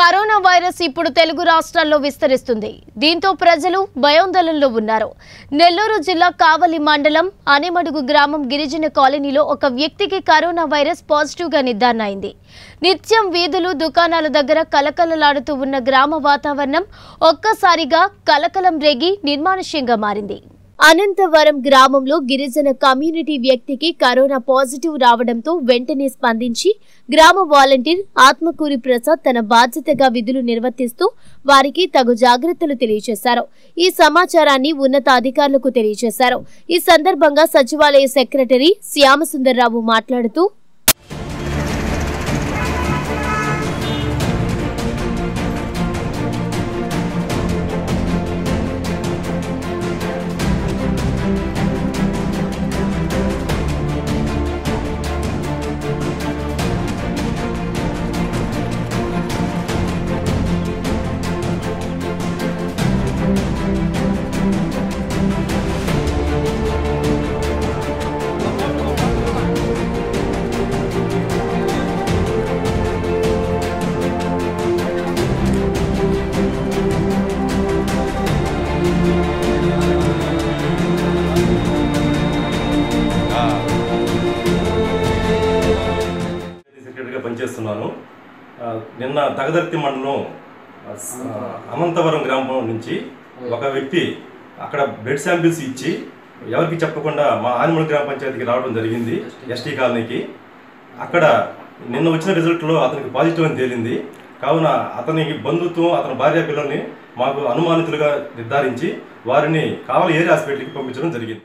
Corona virus ఇప్పుడు తెలుగు రాష్ట్రాల్లో విస్తరిస్తుంది. దీంతో ప్రజలు భయోందోళనలో ఉన్నారు. నెల్లూరు జిల్లా కావలి మండలం అనేమడుగు గ్రామం గిరిజన కాలనీలో ఒక వ్యక్తికి కరోనా వైరస్ పాజిటివ్గా నిర్ధారణ అయింది నిత్యం వీధులు దుకాణాల దగ్గర కలకలలాడుతూ ఉన్న గ్రామ వాతావరణం ఒక్కసారిగా కలకలం రేగి నిర్మానుష్యంగా మారింది. అనంతవరం గ్రామంలో గిరిజన కమ్యూనిటీ వ్యక్తికి కరోనా పాజిటివ్ రావడంతో వెంటనే స్పందించి గ్రామ వాలంటీర్ ఆత్మకూరి ప్రసాద్ తన బాధ్యతగా విధులు నిర్వర్తిస్తూ వారికి తగు జాగ్రత్తలు తెలియజేశారు. ఈ సమాచారాన్ని ఉన్నతాధికారులకు తెలియజేశారు. ఈ సందర్భంగా సచివాలయ సెక్రటరీ శ్యామసుందర్రావు మాట్లాడుతూ చేస్తున్నాను. నిన్న తగదర్తి మండలం అనంతవరం గ్రామం నుంచి ఒక వ్యక్తి అక్కడ బ్లడ్ శాంపిల్స్ ఇచ్చి ఎవరికి చెప్పకుండా మా ఆనిమూల గ్రామ పంచాయతీకి రావడం జరిగింది ఎస్టీ కాలనీకి. అక్కడ నిన్న వచ్చిన రిజల్ట్లో అతనికి పాజిటివ్ అని తేలింది. కావున అతనికి బంధుత్వం అతని భార్య పిల్లల్ని మాకు అనుమానితులుగా నిర్ధారించి వారిని కావలి ఏరియా హాస్పిటల్కి పంపించడం జరిగింది.